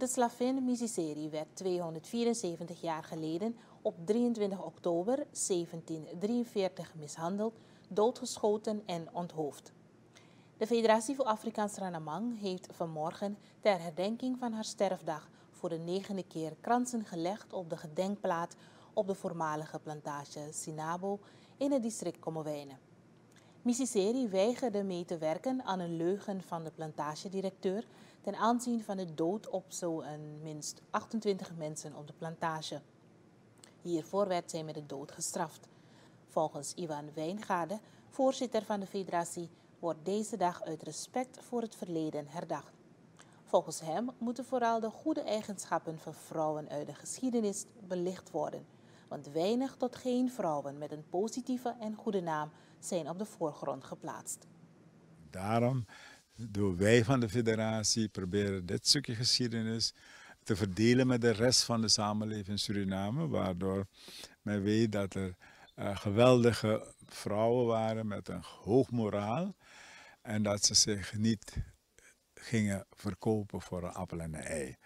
De slavin Misiseri werd 274 jaar geleden op 23 oktober 1743 mishandeld, doodgeschoten en onthoofd. De Federatie voor Afrikaans Ranamang heeft vanmorgen ter herdenking van haar sterfdag voor de negende keer kransen gelegd op de gedenkplaat op de voormalige plantage Sinabo in het district Kommerwijnen. Misiseri weigerde mee te werken aan een leugen van de plantagedirecteur ten aanzien van de dood op zo'n minst 28 mensen op de plantage. Hiervoor werd zij met de dood gestraft. Volgens Ivan Wijngaarde, voorzitter van de federatie, wordt deze dag uit respect voor het verleden herdacht. Volgens hem moeten vooral de goede eigenschappen van vrouwen uit de geschiedenis belicht worden, want weinig tot geen vrouwen met een positieve en goede naam zijn op de voorgrond geplaatst. Daarom doen wij van de federatie proberen dit stukje geschiedenis te verdelen met de rest van de samenleving in Suriname, waardoor men weet dat er uh, geweldige vrouwen waren met een hoog moraal en dat ze zich niet gingen verkopen voor een appel en een ei.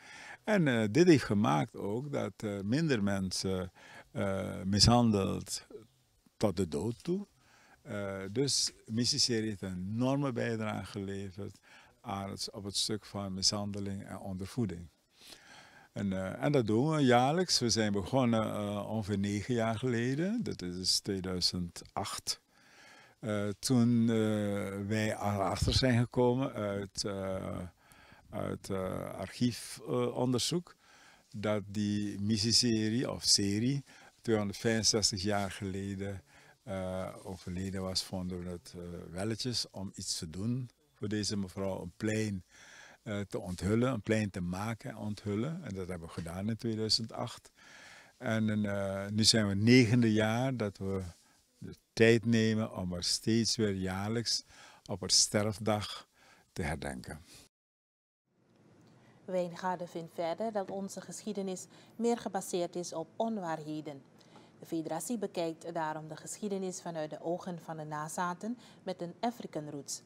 En uh, dit heeft gemaakt ook dat uh, minder mensen mishandeld tot de dood toe. Dus Mississippi heeft een enorme bijdrage geleverd aan het, op het stuk van mishandeling en ondervoeding. En, uh, en, dat doen we jaarlijks. We zijn begonnen uh, ongeveer negen jaar geleden. Dat is 2008. Uh, toen wij erachter zijn gekomen uit, uit archiefonderzoek dat die missieserie of serie 265 jaar geleden overleden was, vonden we het welletjes om iets te doen voor deze mevrouw. Een plein uh, te onthullen, een plein te maken en onthullen. En dat hebben we gedaan in 2008. En uh, nu zijn we negende jaar dat we de tijd nemen om er steeds weer jaarlijks op het sterfdag te herdenken. Wijngaarden vindt verder dat onze geschiedenis meer gebaseerd is op onwaarheden. De federatie bekijkt daarom de geschiedenis vanuit de ogen van de nazaten met een African roots.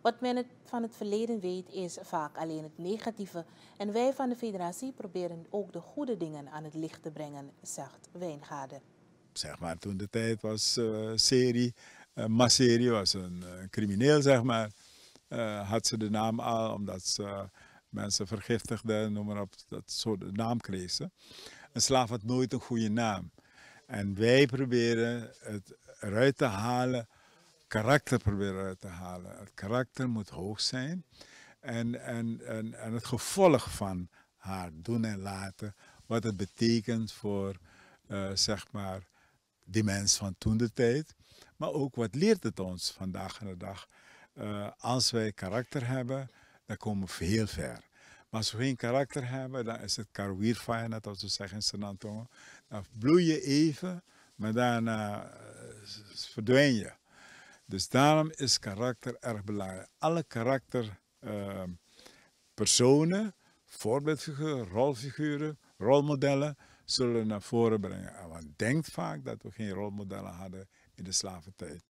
Wat men van het verleden weet is vaak alleen het negatieve en wij van de federatie proberen ook de goede dingen aan het licht te brengen, zegt Wijngaarden. Zeg maar, toen de tijd was uh, serie, uh, Masserie was een uh, crimineel, zeg maar. had ze de naam al, omdat ze mensen vergiftigden, noem maar op, dat soort naam kreeg ze. Een slaaf had nooit een goede naam. En wij proberen het eruit te halen karakter proberen uit te halen. Het karakter moet hoog zijn. En, en, en, en het gevolg van haar doen en laten, wat het betekent voor, uh, zeg maar, die mens van toen de tijd. Maar ook wat leert het ons vandaag de dag. Uh, als wij karakter hebben, dan komen we heel ver. Maar als we geen karakter hebben, dan is het karwierfire, net als we zeggen in Senantongen. Dan bloei je even, maar daarna uh, verdwijn je. Dus daarom is karakter erg belangrijk. Alle karakterpersonen, uh, voorbeeldfiguren, rolfiguren, rolmodellen zullen naar voren brengen. En men denkt vaak dat we geen rolmodellen hadden in de slaventijd.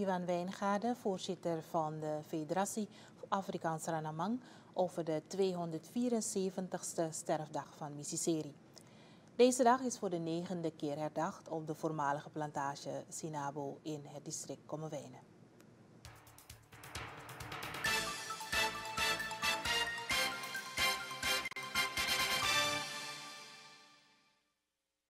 Ivan Wijngaarden, voorzitter van de Federatie Afrikaans Ranamang, over de 274ste sterfdag van Misiseri. Deze dag is voor de negende keer herdacht op de voormalige plantage Sinabo in het district Kommerwijnen.